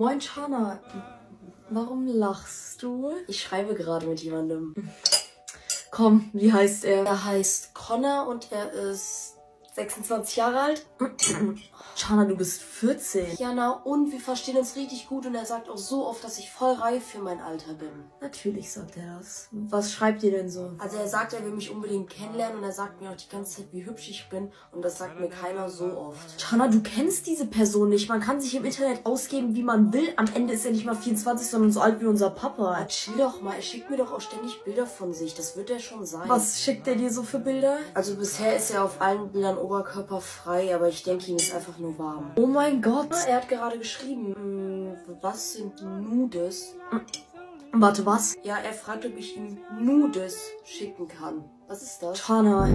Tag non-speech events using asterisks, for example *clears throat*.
Moin Chana, warum lachst du? Ich schreibe gerade mit jemandem. Komm, wie heißt er? Er heißt Connor und er ist 26 Jahre alt. *clears throat* Chana, du bist 14. Jana, und wir verstehen uns richtig gut und er sagt auch so oft, dass ich voll reif für mein Alter bin. Natürlich sagt er das. Was schreibt ihr denn so? Also er sagt, er will mich unbedingt kennenlernen und er sagt mir auch die ganze Zeit, wie hübsch ich bin und das sagt mir keiner so oft. Chana, du kennst diese Person nicht. Man kann sich im Internet ausgeben, wie man will. Am Ende ist er nicht mal 24, sondern so alt wie unser Papa. Ah, chill doch mal, er schickt mir doch auch ständig Bilder von sich, das wird er schon sein. Was schickt er dir so für Bilder? Also bisher ist er auf allen Bildern oberkörperfrei, aber ich denke, ihm ist einfach nur warm. Oh mein Gott. Er hat gerade geschrieben, mm, was sind Nudes? Warte, was? Ja, er fragt, ob ich ihm Nudes schicken kann. Was ist das? Chana,